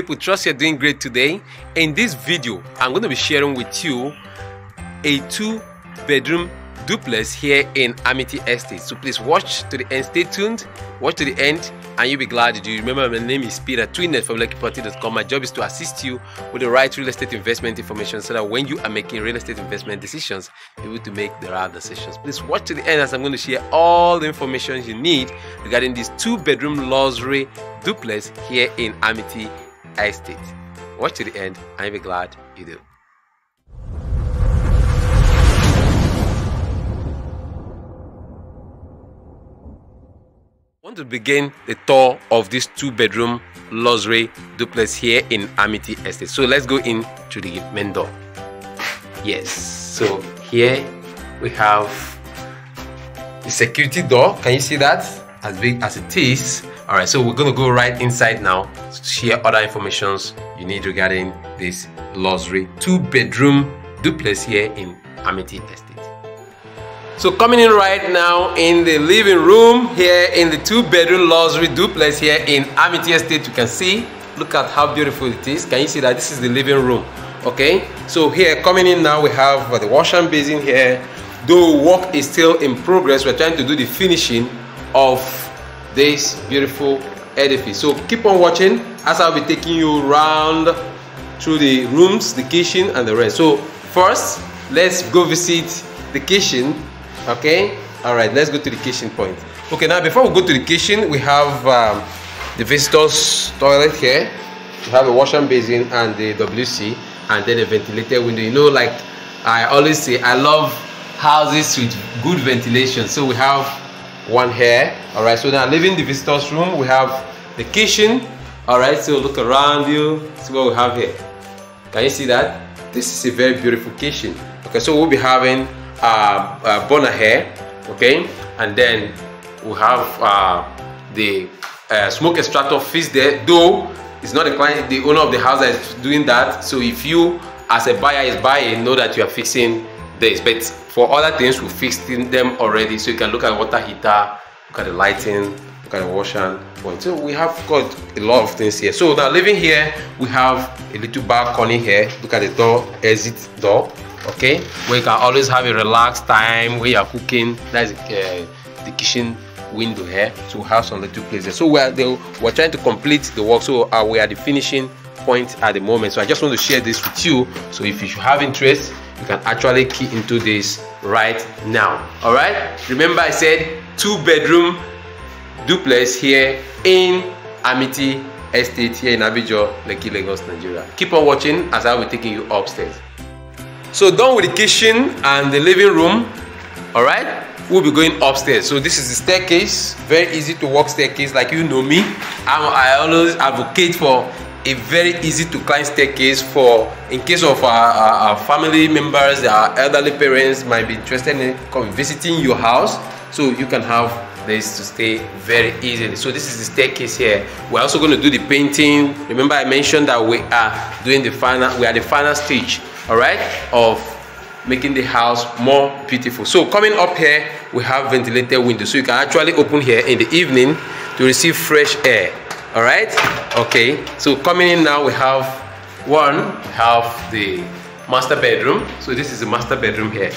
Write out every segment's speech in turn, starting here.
people trust you're doing great today. In this video i'm going to be sharing with you a two bedroom duplex here in amity estate. So please watch to the end. Stay tuned. Watch to the end and you'll be glad you remember my name is peter twinnet from lekkiproperty.com my job is to assist you with the right real estate investment information so that when you are making real estate investment decisions you're able to make the right decisions. Please watch to the end as i'm going to share all the information you need regarding this two bedroom luxury duplex here in amity estate watch to the end and you'll be glad you do want to begin the tour of this two bedroom luxury duplex here in Amity Estate. So let's go in to the main door. Yes, so here we have the security door. Can you see that? As big as it is. All right, so we're gonna go right inside now to share other informations you need regarding this luxury two bedroom duplex here in Amity Estate. So coming in right now in the living room here in the two bedroom luxury duplex here in Amity Estate you can see look at how beautiful it is can you see that this is the living room okay so here coming in now we have the wash and basin here though work is still in progress we're trying to do the finishing of this beautiful edifice. So keep on watching as I'll be taking you around through the rooms the kitchen and the rest. So first let's go visit the kitchen okay? All right let's go to the kitchen point. Okay now before we go to the kitchen we have um, the visitors toilet here. We have a wash and basin and the wc and then a ventilated window. You know like i always say i love houses with good ventilation. So we have one here all right so now leaving the visitors room we have the kitchen. All right so look around you. See what we have here. Can you see that? This is a very beautiful kitchen. Okay so we'll be having uh, uh, burner here okay? And then we have uh, the uh, smoke extractor fixed there. Though it's not the client the owner of the house that is doing that. So if you as a buyer is buying know that you are fixing this but for other things we fixed them already so you can look at water heater look at the lighting look at the washer point so we have got a lot of things here. So now living here we have a little balcony here. Look at the door exit door okay? You can always have a relaxed time where you're cooking. That's uh, the kitchen window here. So we have some little places. So we're we're trying to complete the work. So uh, we are the finishing point at the moment. So i just want to share this with you. So if you have interest you can actually key into this right now. All right? Remember i said two bedroom duplex here in amity estate here in abijo lekki lagos nigeria. Keep on watching as i will be taking you upstairs. So done with the kitchen and the living room all right? We'll be going upstairs. So this is the staircase. Very easy to walk staircase like you know me. I'm, i always advocate for a very easy to climb staircase for in case of our, our, our family members our elderly parents might be interested in visiting your house. So you can have this to stay very easily so this is the staircase here. We're also going to do the painting. Remember i mentioned that we are doing the final we are the final stage all right of making the house more beautiful. So coming up here we have ventilated windows. So you can actually open here in the evening to receive fresh air all right? Okay. So coming in now we have one we have the master bedroom. So this is the master bedroom here.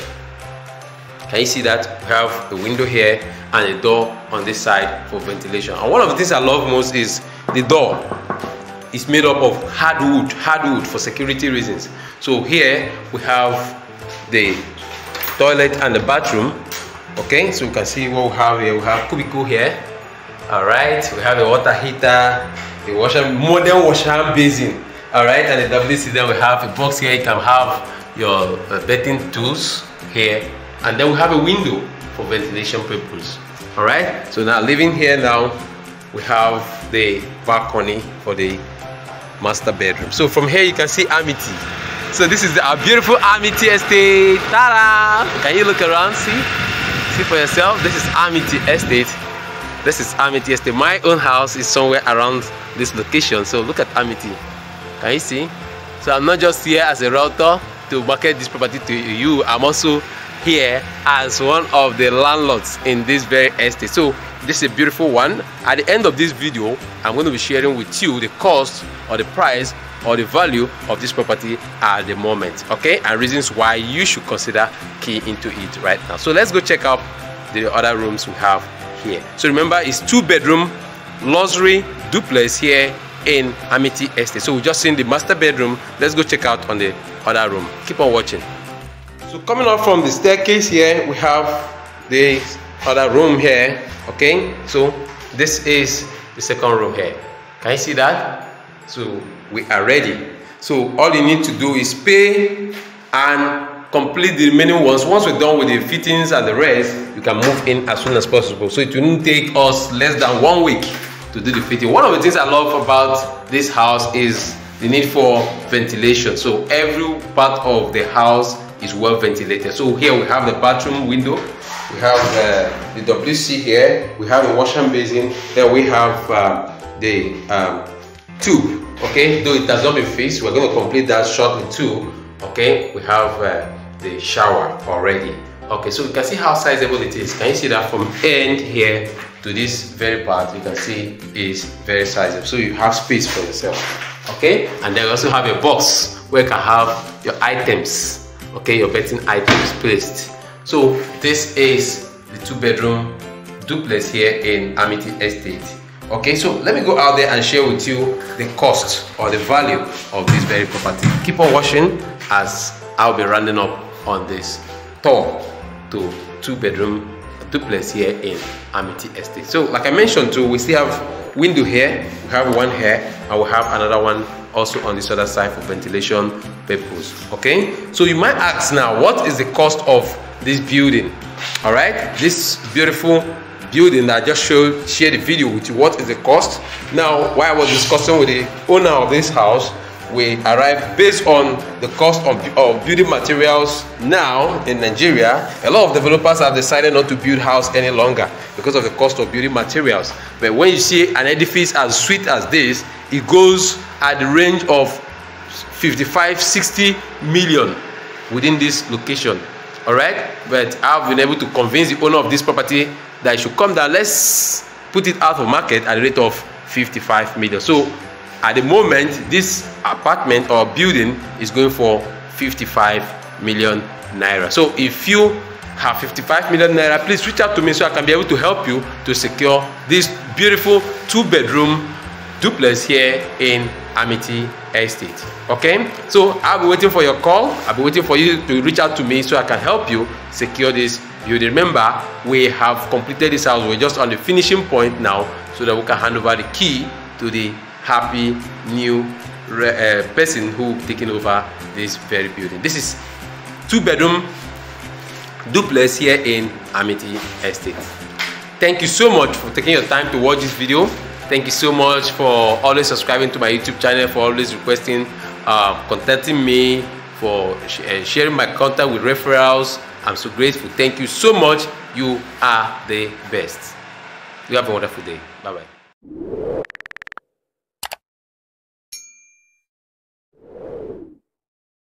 Can you see that? We have a window here and a door on this side for ventilation. And one of the things i love most is the door is made up of hardwood hardwood for security reasons. So here we have the toilet and the bathroom. Okay? So you can see what we have here. We have cubicle here all right we have a water heater the washer modern washer basin. All right and the wc then we have a box here. You can have your uh, bathing tools here. And then we have a window for ventilation purpose. All right so now living here now we have the balcony for the master bedroom. So from here you can see amity. So this is the, our beautiful amity estate. Ta-da! Can you look around? See? See for yourself. This is amity estate this is amity estate. My own house is somewhere around this location so look at amity. Can you see? So i'm not just here as a realtor to market this property to you i'm also here as one of the landlords in this very estate. So this is a beautiful one. At the end of this video i'm going to be sharing with you the cost or the price or the value of this property at the moment okay? And reasons why you should consider key into it right now. So let's go check out the other rooms we have here. So remember it's two bedroom luxury duplex here in amity estate. So we just seen the master bedroom. Let's go check out on the other room. Keep on watching. So coming up from the staircase here we have the other room here okay? So this is the second room here. Can you see that? So we are ready. So all you need to do is pay and complete the remaining ones. Once we're done with the fittings and the rest you can move in as soon as possible. So it won't take us less than one week to do the fitting. One of the things i love about this house is the need for ventilation. So every part of the house is well ventilated. So here we have the bathroom window. We have uh, the WC here, we have a washing basin, then we have uh, the um, tube, okay, though it has not been fixed, we're going to complete that shortly too, okay, we have uh, the shower already, okay, so you can see how sizable it is, can you see that from end here to this very part, you can see is very sizable, so you have space for yourself, okay, and then you also have a box where you can have your items, okay, your betting items placed, so this is the two bedroom duplex here in Amity Estate. Okay, so let me go out there and share with you the cost or the value of this very property. Keep on watching as I'll be rounding up on this tour to two bedroom duplex here in Amity Estate. So like I mentioned too, we still have window here, we have one here, and we have another one also on this other side for ventilation purpose. Okay, so you might ask now, what is the cost of this building all right this beautiful building that I just showed shared the video with you what is the cost now while I was discussing with the owner of this house we arrive based on the cost of, of building materials now in Nigeria. A lot of developers have decided not to build house any longer because of the cost of building materials. But when you see an edifice as sweet as this it goes at the range of 55 60 million within this location. All right? But i've been able to convince the owner of this property that it should come down. Let's put it out of market at a rate of 55 million. So at the moment this apartment or building is going for 55 million naira so if you have 55 million naira please reach out to me so i can be able to help you to secure this beautiful two bedroom duplex here in Amity Estate. Okay, so I'll be waiting for your call. I'll be waiting for you to reach out to me so I can help you secure this building. Remember, we have completed this house. We're just on the finishing point now so that we can hand over the key to the happy new uh, person who taking over this very building. This is two bedroom duplex here in Amity Estate. Thank you so much for taking your time to watch this video. Thank you so much for always subscribing to my YouTube channel, for always requesting, uh, contacting me, for sh uh, sharing my content with referrals. I'm so grateful. Thank you so much. You are the best. You have a wonderful day. Bye bye.